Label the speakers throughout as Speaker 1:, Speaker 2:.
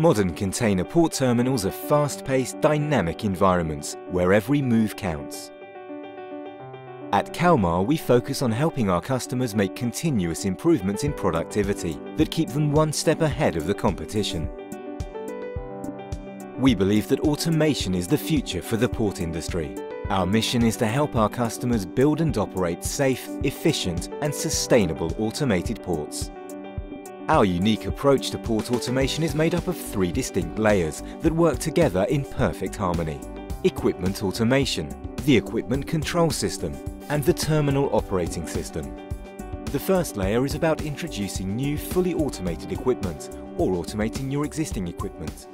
Speaker 1: Modern container port terminals are fast-paced, dynamic environments where every move counts. At Kalmar, we focus on helping our customers make continuous improvements in productivity that keep them one step ahead of the competition. We believe that automation is the future for the port industry. Our mission is to help our customers build and operate safe, efficient and sustainable automated ports. Our unique approach to port automation is made up of three distinct layers that work together in perfect harmony. Equipment automation, the equipment control system, and the terminal operating system. The first layer is about introducing new fully automated equipment or automating your existing equipment.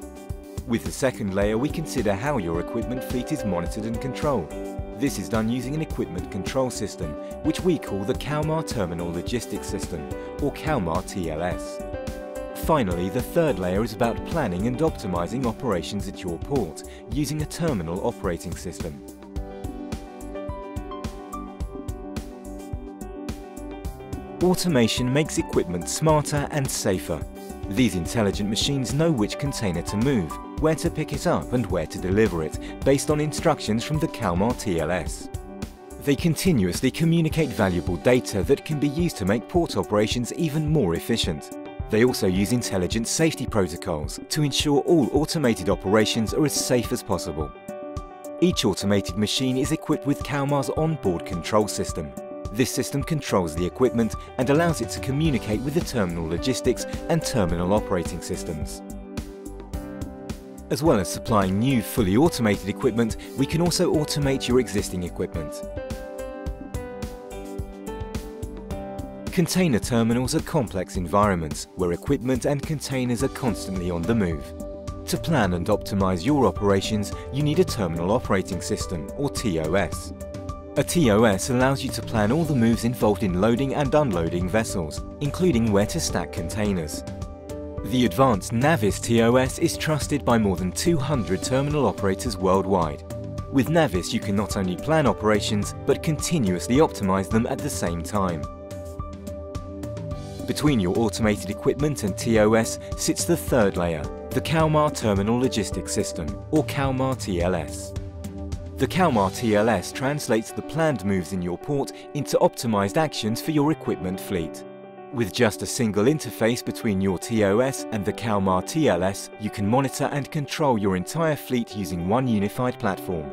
Speaker 1: With the second layer we consider how your equipment fleet is monitored and controlled. This is done using an equipment control system, which we call the Kalmar Terminal Logistics System, or Kalmar TLS. Finally, the third layer is about planning and optimizing operations at your port, using a terminal operating system. Automation makes equipment smarter and safer. These intelligent machines know which container to move, where to pick it up and where to deliver it, based on instructions from the Kalmar TLS. They continuously communicate valuable data that can be used to make port operations even more efficient. They also use intelligent safety protocols to ensure all automated operations are as safe as possible. Each automated machine is equipped with Kalmar's onboard control system. This system controls the equipment and allows it to communicate with the terminal logistics and terminal operating systems. As well as supplying new fully automated equipment, we can also automate your existing equipment. Container terminals are complex environments where equipment and containers are constantly on the move. To plan and optimize your operations, you need a Terminal Operating System, or TOS. A TOS allows you to plan all the moves involved in loading and unloading vessels, including where to stack containers. The advanced Navis TOS is trusted by more than 200 terminal operators worldwide. With Navis you can not only plan operations, but continuously optimize them at the same time. Between your automated equipment and TOS sits the third layer, the Kalmar Terminal Logistics System, or Kalmar TLS. The Kalmar TLS translates the planned moves in your port into optimized actions for your equipment fleet. With just a single interface between your TOS and the Kalmar TLS, you can monitor and control your entire fleet using one unified platform.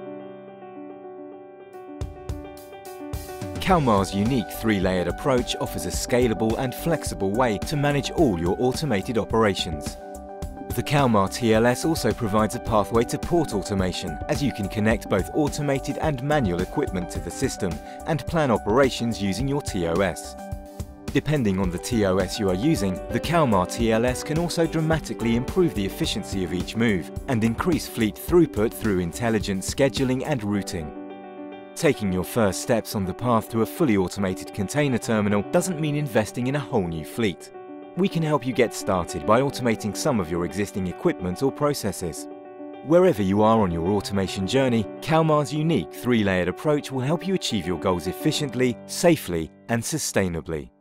Speaker 1: Kalmar's unique three-layered approach offers a scalable and flexible way to manage all your automated operations. The Kalmar TLS also provides a pathway to port automation, as you can connect both automated and manual equipment to the system and plan operations using your TOS. Depending on the TOS you are using, the Kalmar TLS can also dramatically improve the efficiency of each move and increase fleet throughput through intelligent scheduling and routing. Taking your first steps on the path to a fully automated container terminal doesn't mean investing in a whole new fleet. We can help you get started by automating some of your existing equipment or processes. Wherever you are on your automation journey, Kalmar's unique three-layered approach will help you achieve your goals efficiently, safely and sustainably.